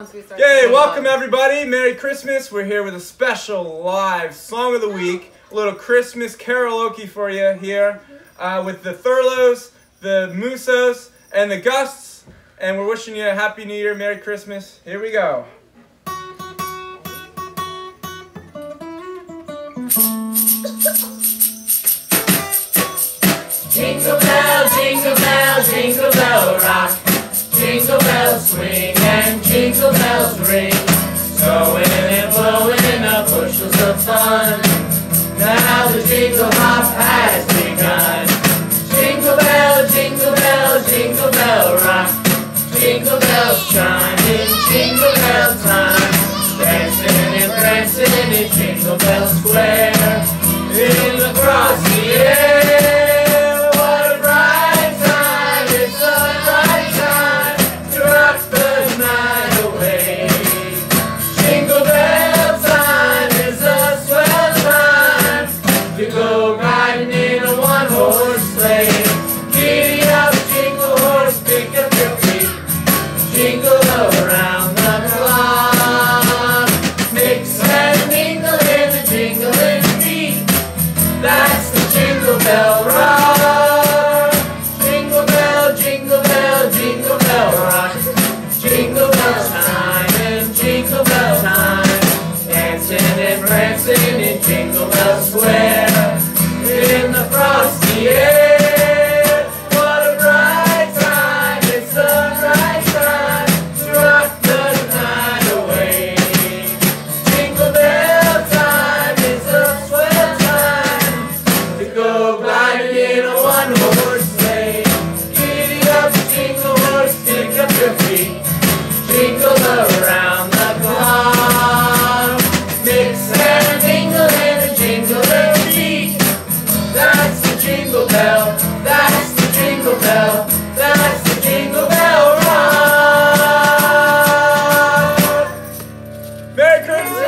Yay, welcome everybody. Merry Christmas. We're here with a special live song of the week. A little Christmas karaoke for you here uh, with the Thurlows, the Musos, and the Gusts. And we're wishing you a Happy New Year, Merry Christmas. Here we go. Jingle bell, jingle bell, jingle bell rock. free. Going and blowing up bushels of fun. Now the jingle hop has begun. Jingle bell, jingle bell, jingle bell rock. Jingle bells chime in jingle bell time. Dancing and prancing in Jingle Bell Square. In the cross. dancing in rain. jingle bell. That's the jingle bell. That's the jingle bell rock. Merry Christmas!